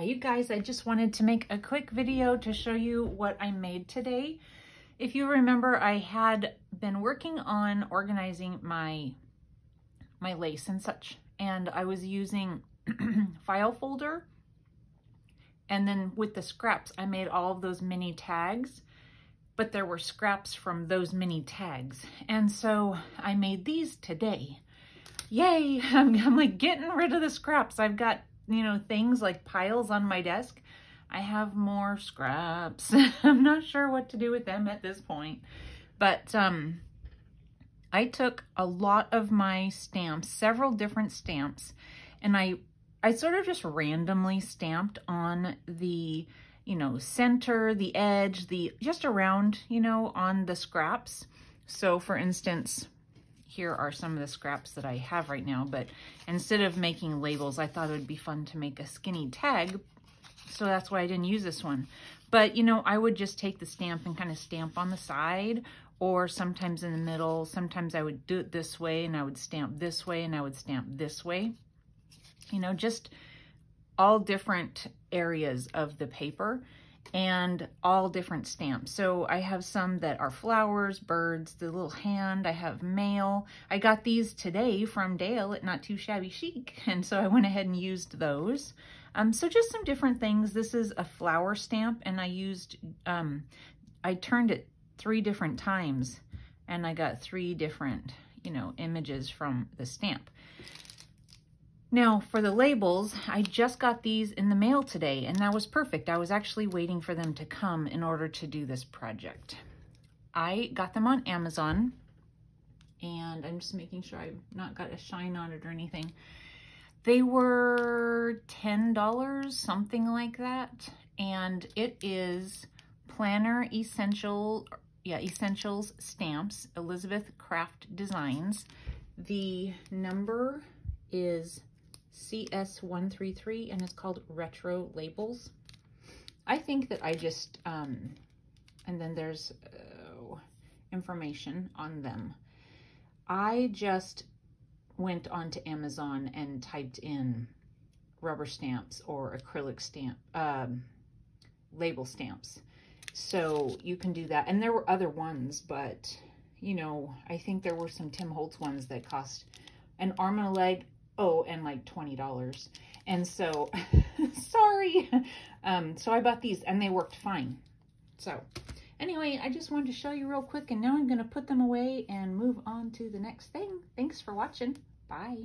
Hi you guys, I just wanted to make a quick video to show you what I made today. If you remember, I had been working on organizing my, my lace and such, and I was using file folder, and then with the scraps, I made all of those mini tags, but there were scraps from those mini tags. And so I made these today. Yay, I'm, I'm like getting rid of the scraps. I've got you know, things like piles on my desk. I have more scraps. I'm not sure what to do with them at this point. But um, I took a lot of my stamps, several different stamps, and I, I sort of just randomly stamped on the, you know, center, the edge, the just around, you know, on the scraps. So for instance, here are some of the scraps that I have right now, but instead of making labels, I thought it would be fun to make a skinny tag. So that's why I didn't use this one. But, you know, I would just take the stamp and kind of stamp on the side or sometimes in the middle. Sometimes I would do it this way and I would stamp this way and I would stamp this way. You know, just all different areas of the paper and all different stamps. So I have some that are flowers, birds, the little hand. I have mail. I got these today from Dale at Not Too Shabby Chic. And so I went ahead and used those. Um, so just some different things. This is a flower stamp and I used, um, I turned it three different times and I got three different, you know, images from the stamp. Now for the labels, I just got these in the mail today and that was perfect. I was actually waiting for them to come in order to do this project. I got them on Amazon and I'm just making sure I've not got a shine on it or anything. They were $10, something like that. And it is Planner Essential, yeah, Essentials Stamps, Elizabeth Craft Designs. The number is CS133 and it's called Retro Labels. I think that I just, um, and then there's uh, information on them. I just went onto Amazon and typed in rubber stamps or acrylic stamp, um, label stamps. So you can do that. And there were other ones, but you know, I think there were some Tim Holtz ones that cost an arm and a leg oh, and like $20. And so, sorry. Um, so I bought these and they worked fine. So anyway, I just wanted to show you real quick and now I'm going to put them away and move on to the next thing. Thanks for watching. Bye.